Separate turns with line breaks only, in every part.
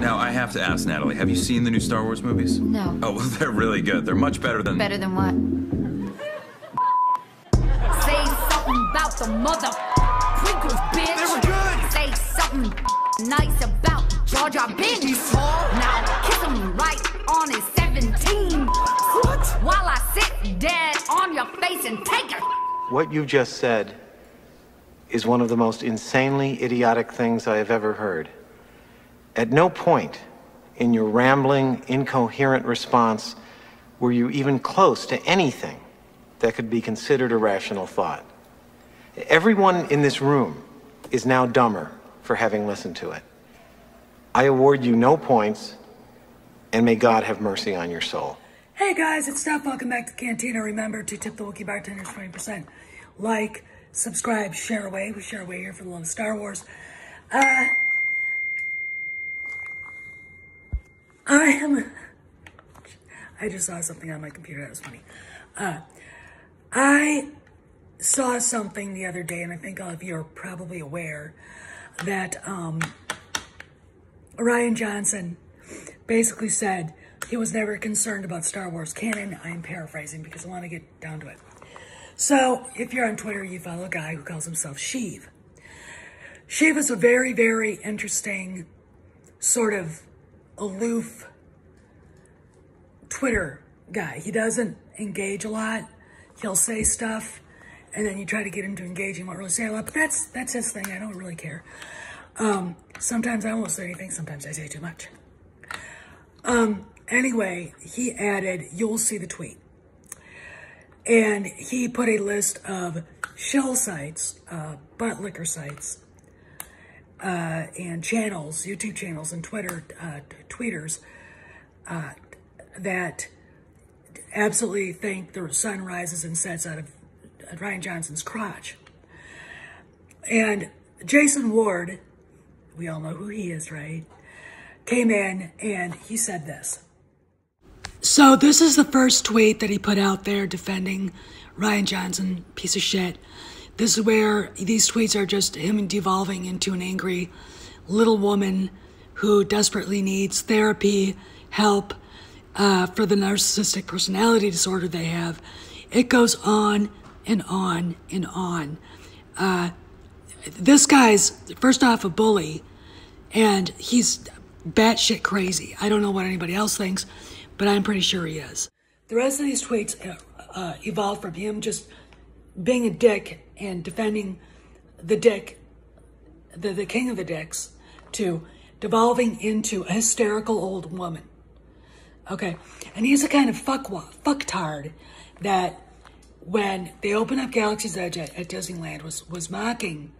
Now, I have to ask, Natalie, have you seen the new Star Wars movies?
No.
Oh, well, they're really good. They're much better than.
Better than what?
Say something about the mother prequels, bitch.
They were good.
Say something nice about Jar Jar Binks.
He's tall.
Now kiss him right on his 17. What? While I sit dead on your face and take it.
What you just said is one of the most insanely idiotic things I have ever heard. At no point in your rambling, incoherent response were you even close to anything that could be considered a rational thought. Everyone in this room is now dumber for having listened to it. I award you no points, and may God have mercy on your soul.
Hey guys, it's Steph. Welcome back to Cantina. Remember to tip the Wookiee bartenders 20%. Like, subscribe, share away. We share away here for the love of Star Wars. Uh, I am. I just saw something on my computer that was funny. Uh, I saw something the other day, and I think all of you are probably aware that um, Rian Johnson basically said he was never concerned about Star Wars canon. I am paraphrasing because I want to get down to it. So, if you're on Twitter, you follow a guy who calls himself Sheev. Sheev is a very, very interesting, sort of aloof Twitter guy. He doesn't engage a lot. He'll say stuff, and then you try to get him to engage. He won't really say a lot, but that's that's his thing. I don't really care. Um, sometimes I won't say anything. Sometimes I say too much. Um, anyway, he added, you'll see the tweet. And he put a list of shill sites, uh, butt liquor sites, uh, and channels, YouTube channels and Twitter, uh, tweeters, uh, that absolutely think the sun rises and sets out of Rian Johnson's crotch. And Jason Ward, we all know who he is, right? Came in and he said this. So this is the first tweet that he put out there defending Ryan Johnson, piece of shit. This is where these tweets are just him devolving into an angry little woman who desperately needs therapy, help uh, for the narcissistic personality disorder they have. It goes on and on and on. Uh, this guy's, first off, a bully, and he's batshit crazy. I don't know what anybody else thinks, but I'm pretty sure he is. The rest of these tweets uh, uh, from him just being a dick and defending the dick, the, the king of the dicks, to devolving into a hysterical old woman. Okay, and he's a kind of fuck fucktard that when they opened up Galaxy's Edge at, at Disneyland was was mocking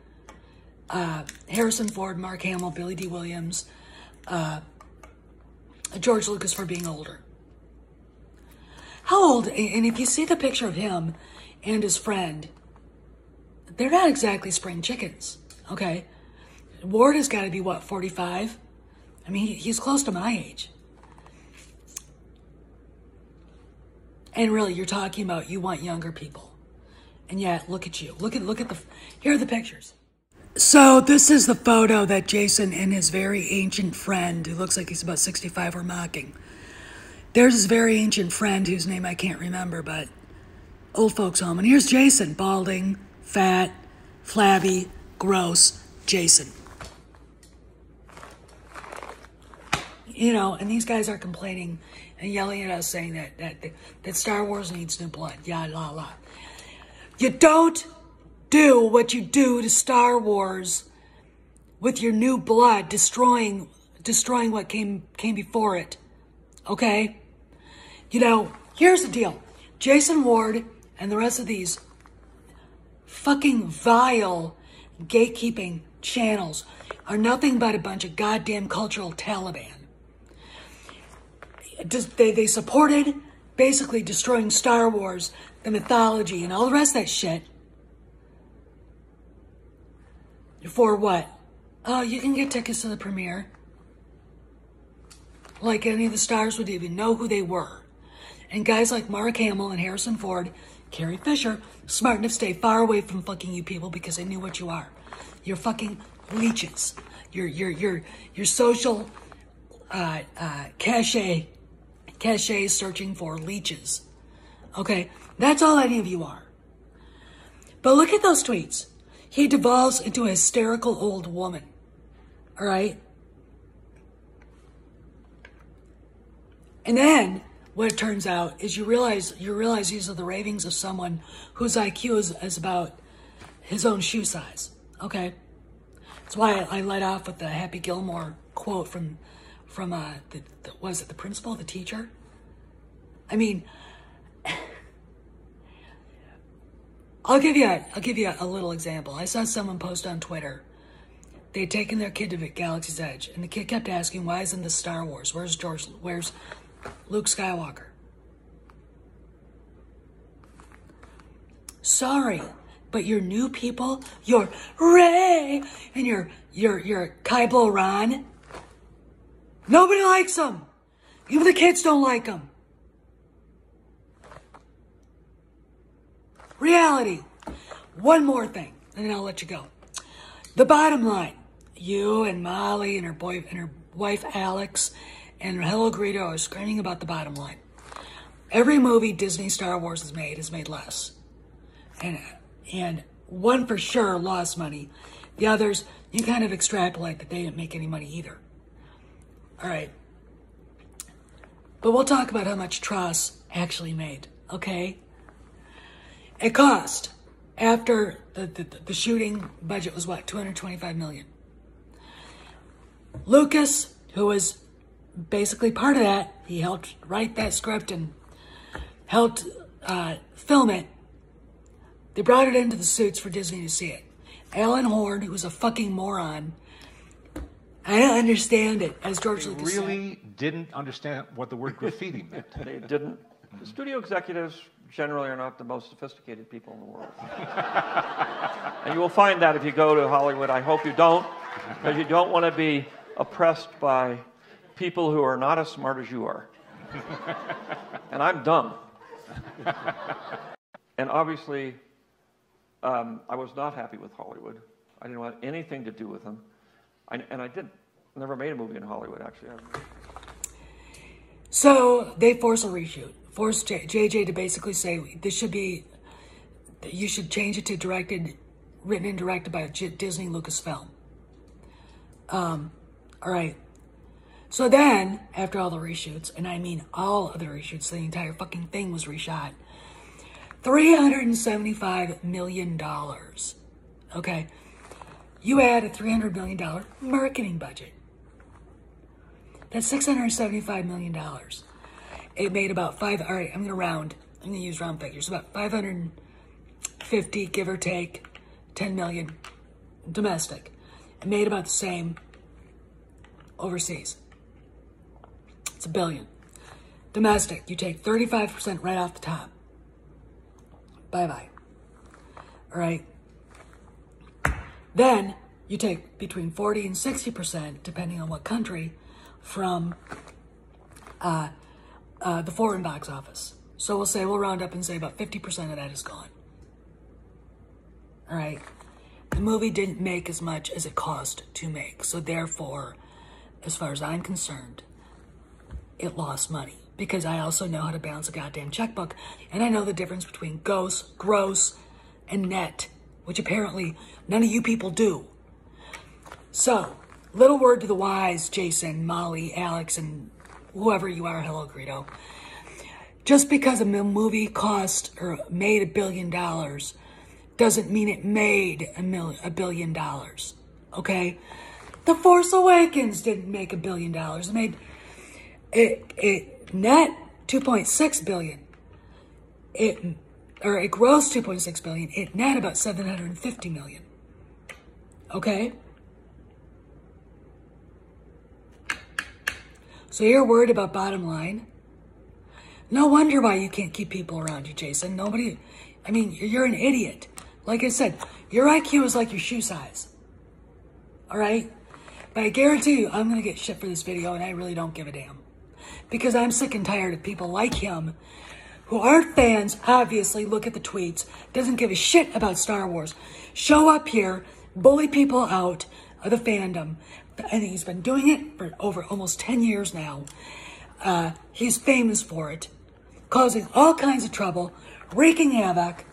uh, Harrison Ford, Mark Hamill, Billy Dee Williams, uh, George Lucas for being older. How old? And if you see the picture of him and his friend, they're not exactly spring chickens, okay? Ward has got to be, what, 45? I mean, he's close to my age. And really, you're talking about you want younger people. And yet, look at you. Look at look at the here are the pictures. So this is the photo that Jason and his very ancient friend, who looks like he's about 65, were mocking. There's his very ancient friend whose name I can't remember, but old folks home. And here's Jason, balding, fat, flabby, gross, Jason. You know, and these guys are complaining and yelling at us saying that that that Star Wars needs new blood. Yeah, la la. You don't do what you do to Star Wars with your new blood, destroying destroying what came came before it. Okay? You know, here's the deal. Jason Ward and the rest of these fucking vile gatekeeping channels are nothing but a bunch of goddamn cultural Taliban. They, they supported basically destroying Star Wars, the mythology, and all the rest of that shit. For what? Oh, you can get tickets to the premiere. Like any of the stars would even know who they were. And guys like Mark Hamill and Harrison Ford, Carrie Fisher, smart enough to stay far away from fucking you people because they knew what you are. You're fucking leeches. You're you're you're you're social uh, uh, cachet, cachet searching for leeches. Okay, that's all any of you are. But look at those tweets. He devolves into a hysterical old woman. All right? And then what it turns out is you realize you realize these are the ravings of someone whose IQ is, is about his own shoe size. Okay? That's why I, I let off with the Happy Gilmore quote from from uh the, the was it the principal, the teacher? I mean I'll give you a, I'll give you a, a little example. I saw someone post on Twitter. They'd taken their kid to Galaxy's Edge, and the kid kept asking, "Why isn't this Star Wars? Where's George? Where's Luke Skywalker?" Sorry, but your new people, your Rey and your your your Kylo Ren, nobody likes them. Even the kids don't like them. Reality. One more thing, and then I'll let you go. The bottom line: you and Molly and her boy and her wife Alex and Hello Greedo are screaming about the bottom line. Every movie Disney Star Wars has made has made less, and and one for sure lost money. The others, you kind of extrapolate that they didn't make any money either. All right. But we'll talk about how much TROS actually made, okay? It cost after the, the, the shooting budget was what 225 million. Lucas, who was basically part of that, he helped write that script and helped uh, film it. They brought it into the suits for Disney to see it. Alan Horn, who was a fucking moron, I don't understand it, as George
They
Lucas said.
really didn't understand what the word graffiti meant.
They didn't. The studio executives generally are not the most sophisticated people in the world. and you will find that if you go to Hollywood. I hope you don't, because you don't want to be oppressed by people who are not as smart as you are. and I'm dumb. and obviously, um, I was not happy with Hollywood. I didn't want anything to do with them. I, and I didn't. Never made a movie in Hollywood, actually.
So they force a reshoot, force J- JJ to basically say this should be, you should change it to directed, written and directed by J- Disney Lucasfilm. Um, all right. So then, after all the reshoots, and I mean all of the reshoots, the entire fucking thing was reshot. $375 million. Okay. You add a $300 million marketing budget. That's $675 million. It made about five, all right, I'm going to round. I'm going to use round figures. About 550, give or take, 10 million domestic. It made about the same overseas. It's a billion. Domestic, you take 35% right off the top. Bye bye. All right. Then you take between 40 and 60%, depending on what country, from uh, uh, the foreign box office. So we'll say, we'll round up and say about 50% of that is gone. All right. The movie didn't make as much as it cost to make. So therefore, as far as I'm concerned, it lost money because I also know how to balance a goddamn checkbook and I know the difference between gross, gross, and net, which apparently none of you people do. So, little word to the wise, Jason, Molly, Alex, and whoever you are, hello, Greedo. Just because a movie cost or made a billion dollars doesn't mean it made a, mil- a billion dollars. Okay? The Force Awakens didn't make a billion dollars. It made it it net 2.6 billion. It or it grossed 2.6 billion. It net about 750 million. Okay? So you're worried about bottom line? No wonder why you can't keep people around you, Jason. Nobody, I mean, you're you're an idiot. Like I said, your IQ is like your shoe size. All right? But I guarantee you, I'm going to get shit for this video, and I really don't give a damn. Because I'm sick and tired of people like him who aren't fans, obviously, look at the tweets, doesn't give a shit about Star Wars, show up here, bully people out of the fandom, I think he's been doing it for over almost 10 years now. Uh, he's famous for it, causing all kinds of trouble, wreaking havoc.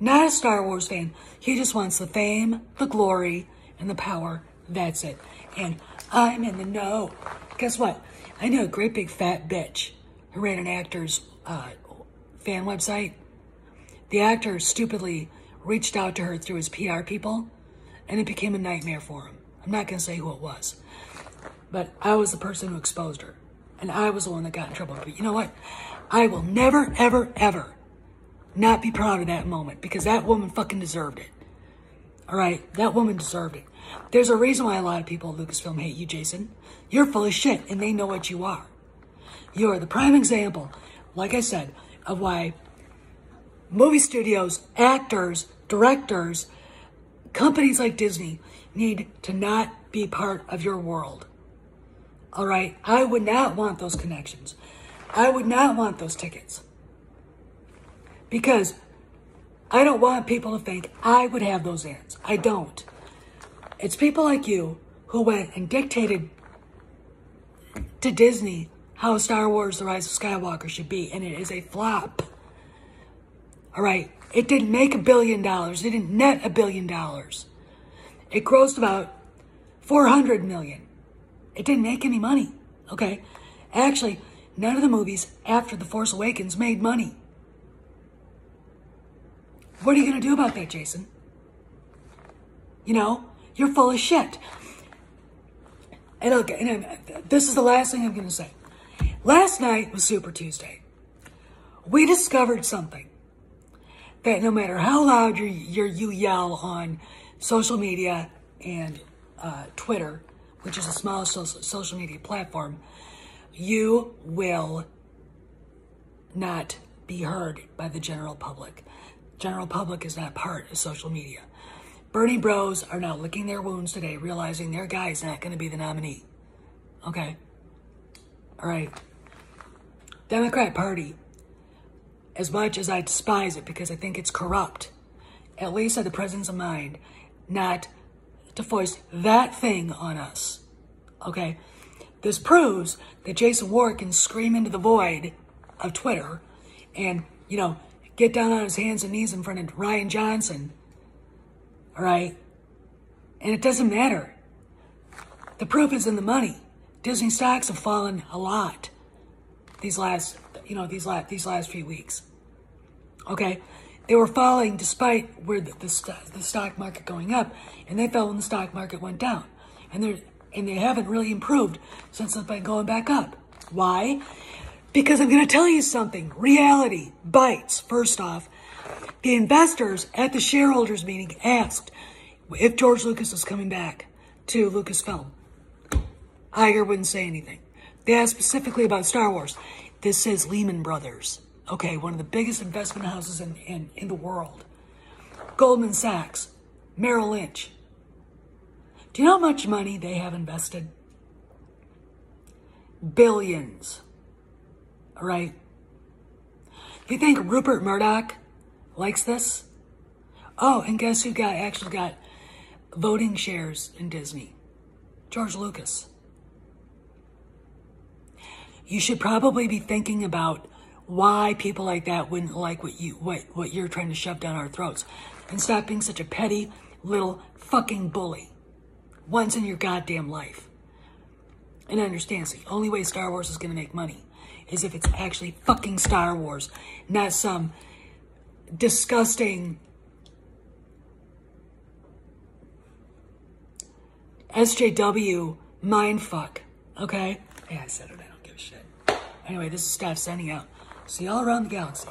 Not a Star Wars fan. He just wants the fame, the glory, and the power. That's it. And I'm in the know. Guess what? I know a great big fat bitch who ran an actor's uh, fan website. The actor stupidly reached out to her through his PR people, and it became a nightmare for him. I'm not going to say who it was, but I was the person who exposed her, and I was the one that got in trouble. But you know what? I will never, ever, ever not be proud of that moment because that woman fucking deserved it. All right, that woman deserved it. There's a reason why a lot of people at Lucasfilm hate you, Jason. You're full of shit, and they know what you are. You are the prime example, like I said, of why movie studios, actors, directors, companies like Disney need to not be part of your world. All right? I would not want those connections. I would not want those tickets. Because I don't want people to think I would have those ads. I don't. It's people like you who went and dictated to Disney how Star Wars The Rise of Skywalker should be, and it is a flop. All right? It didn't make a billion dollars. It didn't net a billion dollars. It grossed about 400 million. It didn't make any money. Okay? Actually, none of the movies after The Force Awakens made money. What are you going to do about that, Jason? You know, you're full of shit. And okay, and this is the last thing I'm going to say. Last night was Super Tuesday. We discovered something that no matter how loud you you yell on social media and uh, Twitter, which is the smallest social media platform, you will not be heard by the general public. General public is not part of social media. Bernie bros are now licking their wounds today, realizing their guy is not going to be the nominee. Okay? All right. Democrat Party, as much as I despise it because I think it's corrupt, at least had the presence of mind not to foist that thing on us. Okay? This proves that Jason Ward can scream into the void of Twitter and, you know, get down on his hands and knees in front of Rian Johnson. All right? And it doesn't matter. The proof is in the money. Disney stocks have fallen a lot these last, you know, these last these last few weeks. Okay, they were falling despite where the, the, the stock market going up, and they fell when the stock market went down, and they and they haven't really improved since they've been going back up. Why? Because I'm going to tell you something. Reality bites. First off, the investors at the shareholders meeting asked if George Lucas was coming back to Lucasfilm. Iger wouldn't say anything. They asked specifically about Star Wars. This says Lehman Brothers. Okay, one of the biggest investment houses in, in, in the world. Goldman Sachs, Merrill Lynch. Do you know how much money they have invested? Billions. All right. You think Rupert Murdoch likes this? Oh, and guess who got actually got voting shares in Disney? George Lucas you should probably be thinking about why people like that wouldn't like what you what what you're trying to shove down our throats and stop being such a petty little fucking bully once in your goddamn life and understand the only way Star Wars is going to make money is if it's actually fucking Star Wars not some disgusting SJW mindfuck okay yeah I said it I don't give a shit. Anyway, this is Steph signing out. See y'all around the galaxy.